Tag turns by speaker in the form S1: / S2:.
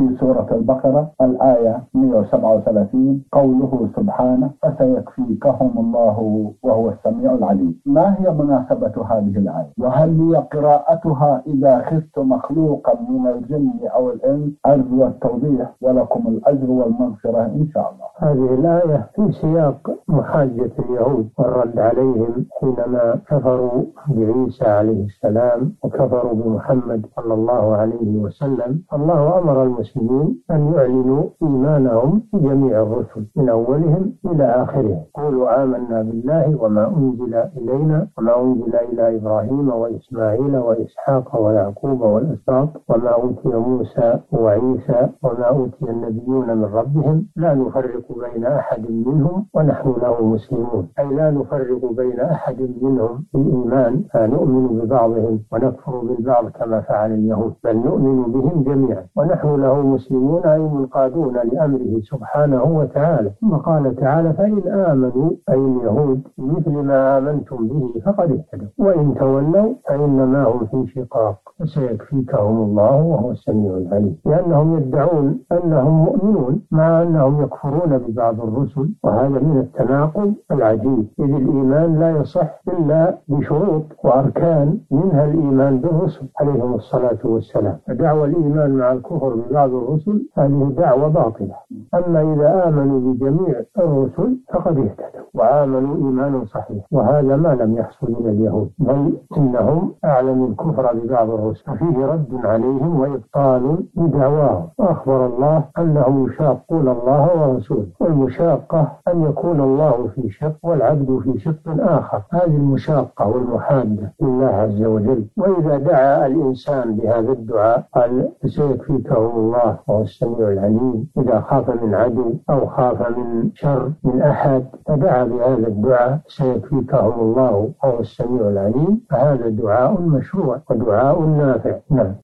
S1: في سورة البقرة الآية 137 قوله سبحانه فسيكفيكهم الله وهو السميع العليم. ما هي مناسبة هذه الآية؟ وهل هي قراءتها إذا خفت مخلوقا من الجن أو الإنس؟ أرجو التوضيح ولكم الأجر والمغفرة إن شاء الله.
S2: هذه الآية في سياق محاجة اليهود والرد عليهم حينما كفروا بعيسى عليه السلام وكفروا بمحمد صلى الله عليه وسلم. الله أمر المسلمين أن يعلنوا إيمانهم بجميع الرسل من أولهم إلى آخرهم. قولوا آمنا بالله وما أنزل إلينا وما أنزل إلى إبراهيم وإسماعيل وإسحاق ويعقوب والأسباط وما أوتي موسى وعيسى وما أوتي النبيون من ربهم. لا نفرق بين أحد منهم ونحن له مسلمون. أي لا نفرق بين أحد منهم بالإيمان فنؤمن ببعضهم ونكفر بالبعض كما فعل اليهود بل نؤمن بهم جميعا ونحن له مسلمون أي منقادون لأمره سبحانه وتعالى. ثم قال تعالى فإن آمنوا أي اليهود مثل ما آمنتم به فقد اهتدوا. وإن تولوا فإنما هم في شقاق. فسيكفيكهم الله وهو السميع العليم. لأنهم يدعون أنهم مؤمنون مع أنهم يكفرون ببعض الرسل. وهذا من التناقض العجيب. إذ الإيمان لا يصح إلا بشروط وأركان منها الإيمان بالرسل عليهم الصلاة والسلام. فدعوى الإيمان مع الكفر ببعض الرسل هذه دعوة باطلة. أما إذا آمنوا بجميع الرسل فقد اهتدوا وآمنوا إيمانا صحيح وهذا ما لم يحصل من اليهود. بل إنهم أعلنوا الكفر ببعض الرسل. ففيه رد عليهم وإبطال بدعواهم. وأخبر الله أنهم يشاقون الله ورسوله. والمشاقة أن يكون الله في شق والعبد في شق آخر. هذه المشاقة والمحادة لله عز وجل. وإذا دعا الإنسان بهذا الدعاء قال سيكفيكهم الله وهو السميع العليم. إذا خاف من عدو أو خاف من شر من أحد فدعا بهذا الدعاء. سيكفيكهم الله وهو السميع العليم. فهذا دعاء مشروع ودعاء نافع. نعم.